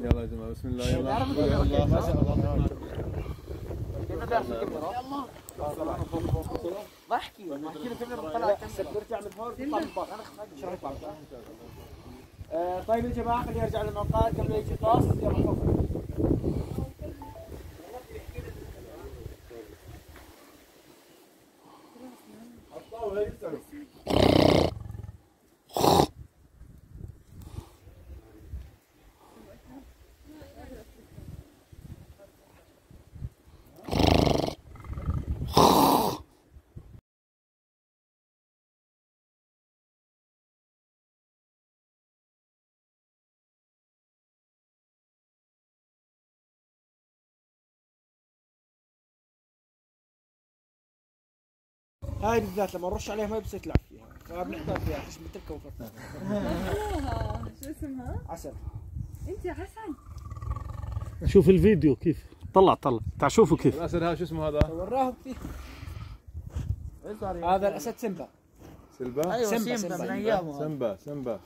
يلا يا جماعة بسم الله يلا ضحكي احكي له كيف طلع برجع من هون من طيب يا جماعة خلينا نرجع للمعقاد قبل يجي طاس يلا تفضل هاي بالذات لما نرش عليها مي بصير تلعب فيها. فبنحتاج فيها بتركب وفرتها آه، شو اسمها؟ عسل. انت عسل. شوف الفيديو كيف. طلع طلع. تعال شوفوا كيف. الأسد هذا شو اسمه هذا؟ وراهم فيه هذا الأسد سيمبا. سلبا سيمبا سيمبا. سمبا سمبا